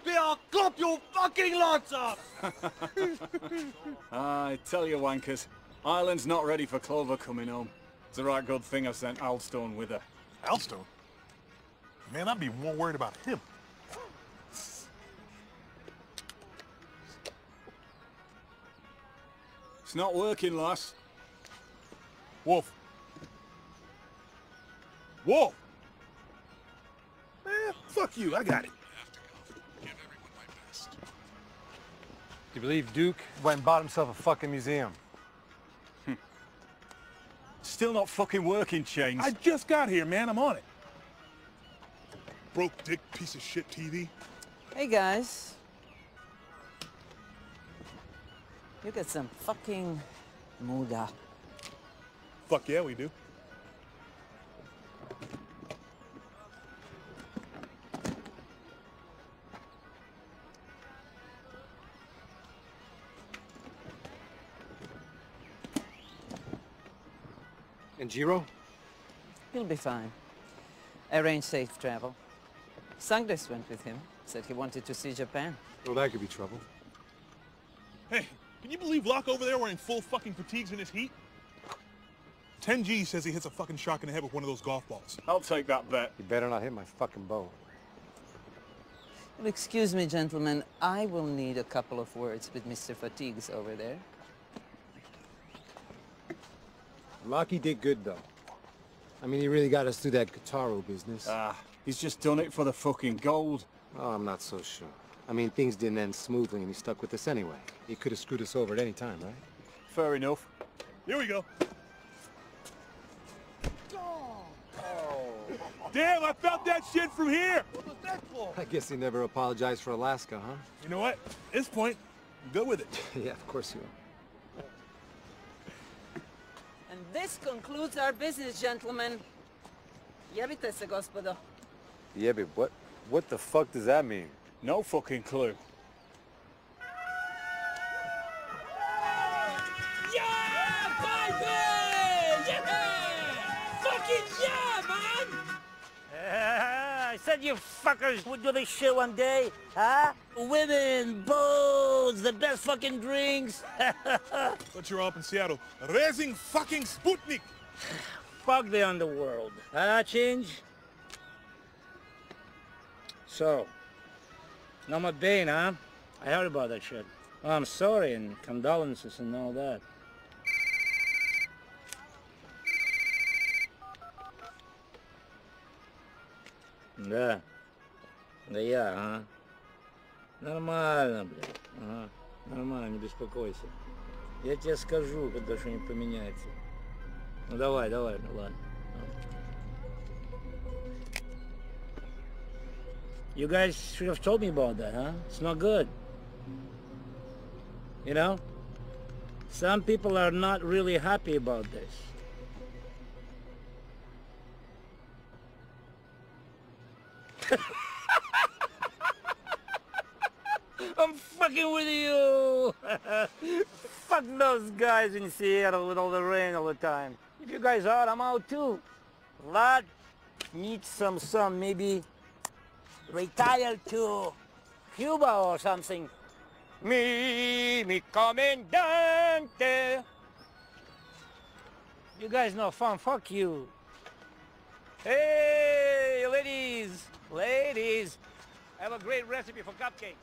up here, I'll clop your fucking lights up! I tell you, wankers, Ireland's not ready for Clover coming home. It's a right good thing I sent Aldstone with her. Aldstone? Man, I'd be more worried about him. It's not working, lass. Wolf. Wolf! Man, fuck you, I got it. You believe Duke went and bought himself a fucking museum? Still not fucking working, Chains. I just got here, man, I'm on it. Broke dick piece of shit TV. Hey guys. You got some fucking muda. Fuck yeah, we do. And Jiro? He'll be fine. Arrange safe travel. Sangres went with him. Said he wanted to see Japan. Well, that could be trouble. Hey, can you believe Locke over there wearing full fucking fatigues in this heat? 10G says he hits a fucking shark in the head with one of those golf balls. I'll take that bet. You better not hit my fucking bow. Well, excuse me, gentlemen. I will need a couple of words with Mr. Fatigues over there. Lockie did good, though. I mean, he really got us through that Guitaro business. Ah, he's just done it for the fucking gold. oh, I'm not so sure. I mean, things didn't end smoothly, and he stuck with us anyway. He could have screwed us over at any time, right? Fair enough. Here we go. Damn, I felt that shit from here. What was that for? I guess he never apologized for Alaska, huh? You know what? At this point, I'm good with it. yeah, of course you are. This concludes our business, gentlemen. Jebite se, gospodo. Jebit, what, what the fuck does that mean? No fucking clue. Said you fuckers would do this shit one day, huh? Women, boats, the best fucking drinks. But you're up in Seattle, raising fucking Sputnik. Fuck the underworld. Huh, Change? So, Norma Bain, huh? I heard about that shit. Oh, I'm sorry and condolences and all that. Да. Да я, ага. Нормально, блядь. Ага. Нормально, не беспокойся. Я тебе скажу, когда что-нибудь поменяется. Ну давай, давай, ну ладно. You guys should have told me about that, huh? It's not good. You know? Some people are not really happy about this. I'm fucking with you! Fuck those guys in Seattle with all the rain all the time. If you guys are, I'm out too. Lad needs some sun, maybe retire to Cuba or something. Me, mi comandante. You guys know fun, fuck you. Hey, ladies, ladies, I have a great recipe for cupcakes.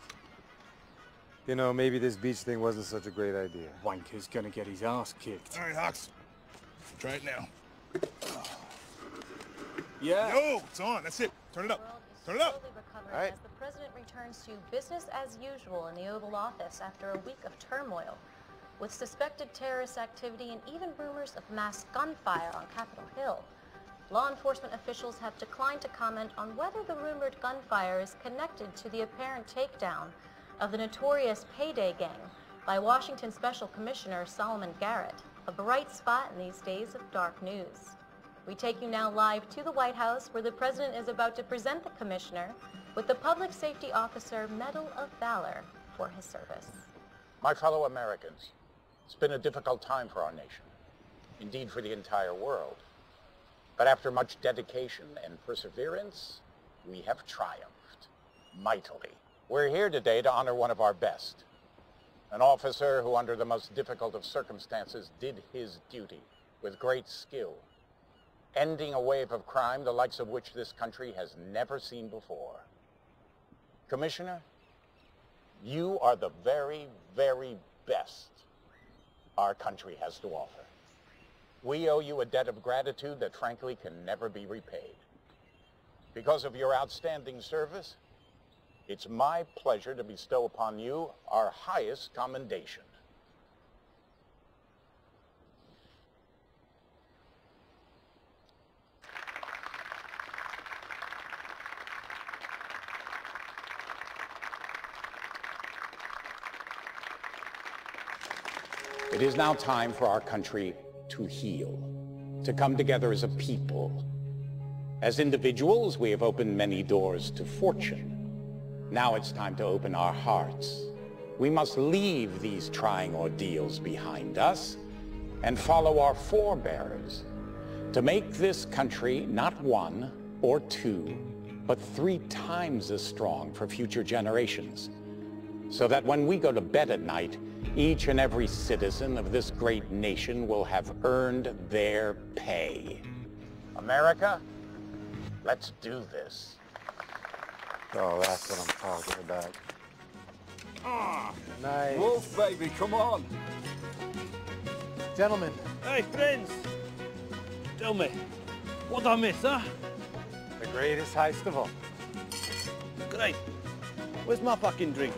You know, maybe this beach thing wasn't such a great idea. Wanker's gonna get his ass kicked. All right, Hox. Try it now. Yeah. Yo, it's on. That's it. Turn it up. Turn it up. All right. as the president returns to business as usual in the Oval Office after a week of turmoil, with suspected terrorist activity and even rumors of mass gunfire on Capitol Hill. Law enforcement officials have declined to comment on whether the rumored gunfire is connected to the apparent takedown of the notorious Payday Gang by Washington Special Commissioner Solomon Garrett, a bright spot in these days of dark news. We take you now live to the White House where the president is about to present the commissioner with the Public Safety Officer Medal of Valor for his service. My fellow Americans, it's been a difficult time for our nation, indeed for the entire world. But after much dedication and perseverance, we have triumphed mightily. We're here today to honor one of our best. An officer who, under the most difficult of circumstances, did his duty with great skill, ending a wave of crime the likes of which this country has never seen before. Commissioner, you are the very, very best our country has to offer. We owe you a debt of gratitude that frankly can never be repaid. Because of your outstanding service, it's my pleasure to bestow upon you our highest commendation. It is now time for our country to heal, to come together as a people. As individuals, we have opened many doors to fortune. Now it's time to open our hearts. We must leave these trying ordeals behind us and follow our forebears to make this country not one or two, but three times as strong for future generations. So that when we go to bed at night, each and every citizen of this great nation will have earned their pay. America, let's do this. Oh, that's what I'm talking about. Ah, Nice. Wolf, baby, come on. Gentlemen, Hey, friends. Tell me, what I miss, huh? The greatest heist of all. Great. Where's my fucking drink?